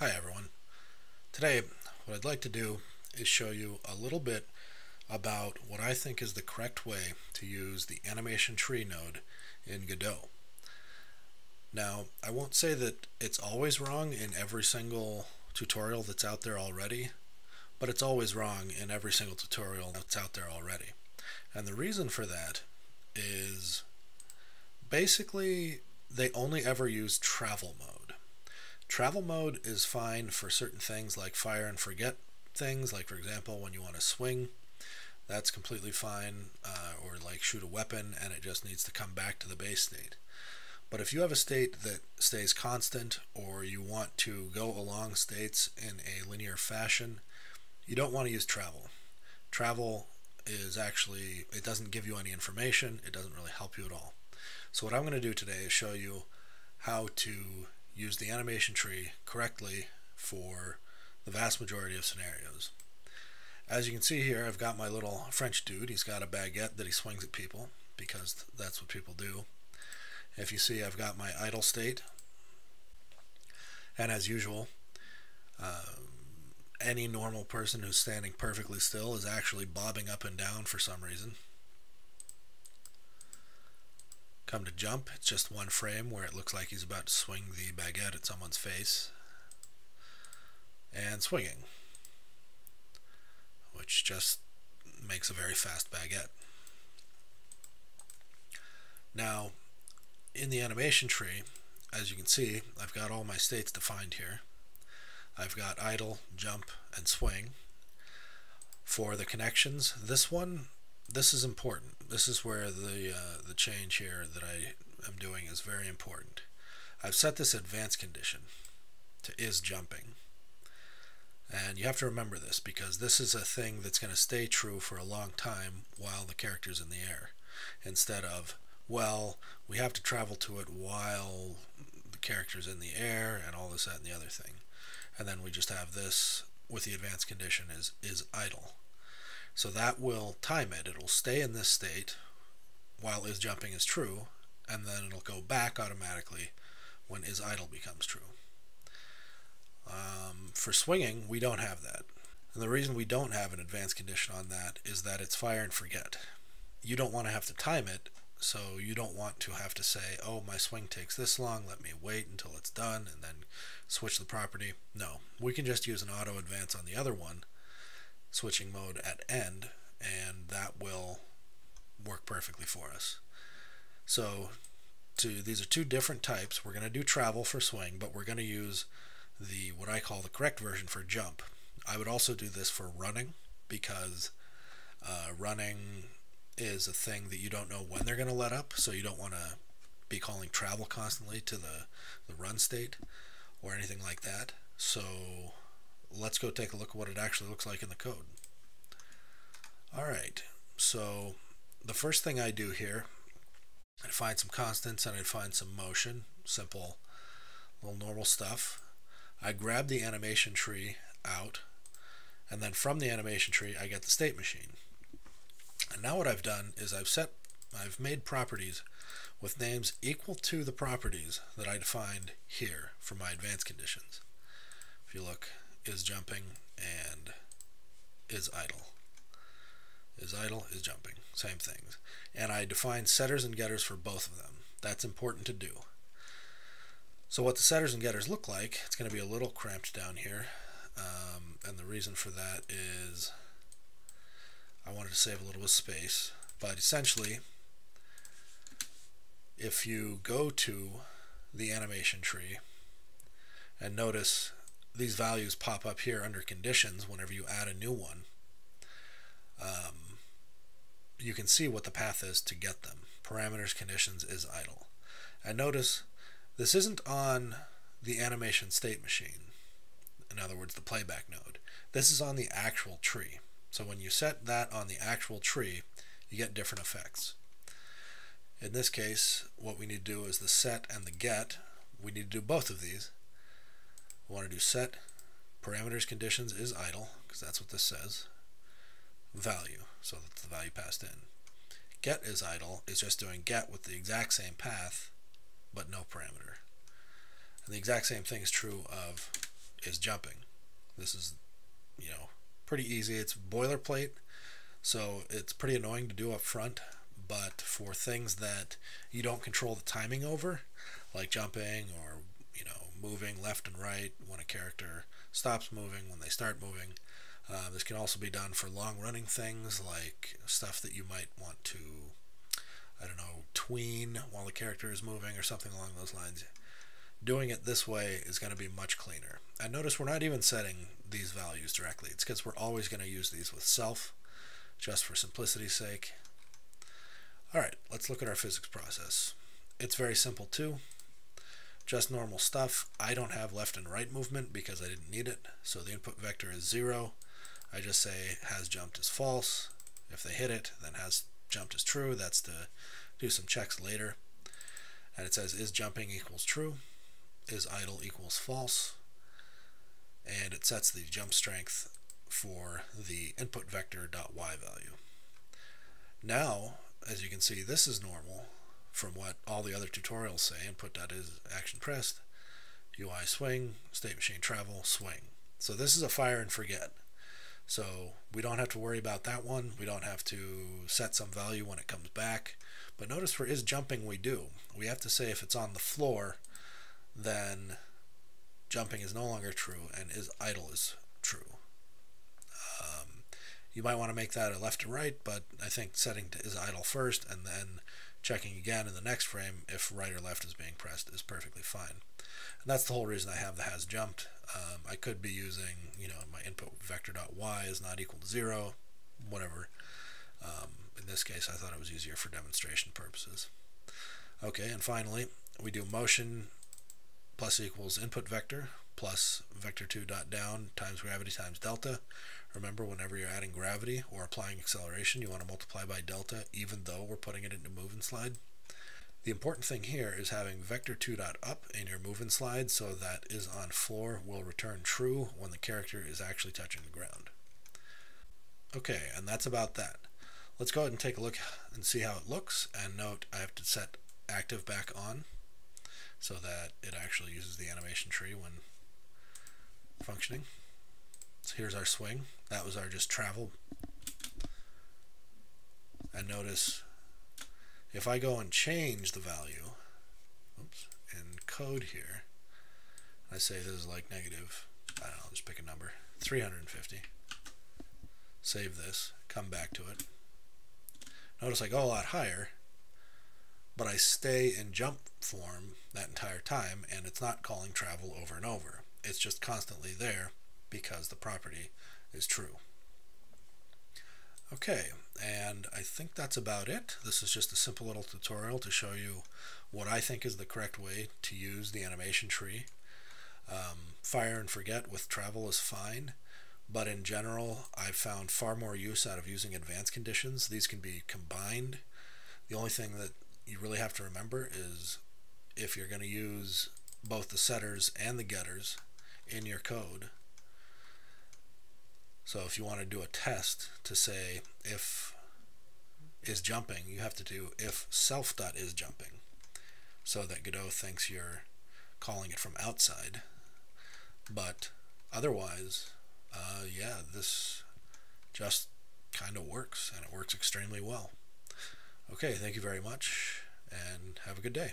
Hi everyone. Today what I'd like to do is show you a little bit about what I think is the correct way to use the animation tree node in Godot. Now I won't say that it's always wrong in every single tutorial that's out there already, but it's always wrong in every single tutorial that's out there already. And the reason for that is basically they only ever use travel mode. Travel mode is fine for certain things like fire and forget things, like for example when you want to swing, that's completely fine, uh, or like shoot a weapon and it just needs to come back to the base state. But if you have a state that stays constant or you want to go along states in a linear fashion, you don't want to use travel. Travel is actually, it doesn't give you any information, it doesn't really help you at all. So what I'm going to do today is show you how to use the animation tree correctly for the vast majority of scenarios. As you can see here, I've got my little French dude. He's got a baguette that he swings at people because that's what people do. If you see, I've got my idle state. And as usual, uh, any normal person who's standing perfectly still is actually bobbing up and down for some reason. Come to jump, it's just one frame where it looks like he's about to swing the baguette at someone's face. And swinging, which just makes a very fast baguette. Now, in the animation tree, as you can see, I've got all my states defined here. I've got idle, jump, and swing. For the connections, this one this is important. This is where the uh, the change here that I am doing is very important. I've set this advanced condition to is jumping. And you have to remember this because this is a thing that's going to stay true for a long time while the character's in the air. Instead of, well, we have to travel to it while the character's in the air and all this, that, and the other thing. And then we just have this with the advanced condition is, is idle. So that will time it. It'll stay in this state while is jumping is true, and then it'll go back automatically when is idle becomes true. Um, for swinging, we don't have that. And the reason we don't have an advanced condition on that is that it's fire and forget. You don't want to have to time it, so you don't want to have to say, oh, my swing takes this long, let me wait until it's done and then switch the property. No, we can just use an auto advance on the other one switching mode at end and that will work perfectly for us. So to, these are two different types. We're going to do travel for swing, but we're going to use the what I call the correct version for jump. I would also do this for running because uh, running is a thing that you don't know when they're going to let up, so you don't want to be calling travel constantly to the, the run state or anything like that. So let's go take a look at what it actually looks like in the code. Alright, so the first thing I do here, I'd find some constants and I'd find some motion, simple little normal stuff. I grab the animation tree out, and then from the animation tree I get the state machine. And now what I've done is I've set, I've made properties with names equal to the properties that I defined here for my advanced conditions. If you look is jumping and is idle. Is idle is jumping. Same things. And I define setters and getters for both of them. That's important to do. So what the setters and getters look like, it's going to be a little cramped down here. Um, and the reason for that is I wanted to save a little bit of space. But essentially, if you go to the animation tree and notice these values pop up here under conditions whenever you add a new one. Um, you can see what the path is to get them. Parameters conditions is idle. And notice this isn't on the animation state machine. In other words, the playback node. This is on the actual tree. So when you set that on the actual tree, you get different effects. In this case, what we need to do is the set and the get. We need to do both of these. We want to do set parameters conditions is idle because that's what this says. Value, so that's the value passed in. Get is idle is just doing get with the exact same path but no parameter. And the exact same thing is true of is jumping. This is, you know, pretty easy. It's boilerplate, so it's pretty annoying to do up front. But for things that you don't control the timing over, like jumping or you know moving left and right when a character stops moving, when they start moving, uh, this can also be done for long running things like stuff that you might want to, I don't know, tween while the character is moving or something along those lines. Doing it this way is going to be much cleaner. And notice we're not even setting these values directly. It's because we're always going to use these with self, just for simplicity's sake. Alright, let's look at our physics process. It's very simple too. Just normal stuff. I don't have left and right movement because I didn't need it. So the input vector is 0. I just say has jumped is false. If they hit it, then has jumped is true. That's to do some checks later. And it says is jumping equals true is idle equals false, and it sets the jump strength for the input vector dot y value. Now, as you can see, this is normal from what all the other tutorials say. Input dot is action pressed, UI swing, state machine travel, swing. So this is a fire and forget. So we don't have to worry about that one. We don't have to set some value when it comes back. But notice for is jumping we do. We have to say if it's on the floor, then jumping is no longer true and is idle is true. Um, you might want to make that a left to right, but I think setting to is idle first and then checking again in the next frame if right or left is being pressed is perfectly fine. And that's the whole reason I have the has jumped. Um, I could be using, you know, my input vector dot y is not equal to zero, whatever. Um, in this case, I thought it was easier for demonstration purposes. Okay, and finally, we do motion plus equals input vector plus vector2 dot down times gravity times delta. Remember, whenever you're adding gravity or applying acceleration, you want to multiply by delta, even though we're putting it into move and slide. The important thing here is having vector2 dot up in your move and slide so that is on floor will return true when the character is actually touching the ground. Okay, and that's about that. Let's go ahead and take a look and see how it looks. And note, I have to set active back on so that it actually uses the animation tree when functioning. So here's our swing. That was our just travel. And notice if I go and change the value oops, in code here, I say this is like negative, I don't know, just pick a number, 350. Save this, come back to it. Notice I go a lot higher, but I stay in jump form that entire time and it's not calling travel over and over. It's just constantly there because the property is true. Okay, and I think that's about it. This is just a simple little tutorial to show you what I think is the correct way to use the animation tree. Um, fire and forget with travel is fine, but in general, I've found far more use out of using advanced conditions. These can be combined. The only thing that you really have to remember is if you're going to use both the setters and the getters in your code. So if you want to do a test to say if is jumping, you have to do if self dot is jumping so that Godot thinks you're calling it from outside. But otherwise, uh, yeah, this just kind of works and it works extremely well. Okay, thank you very much and have a good day.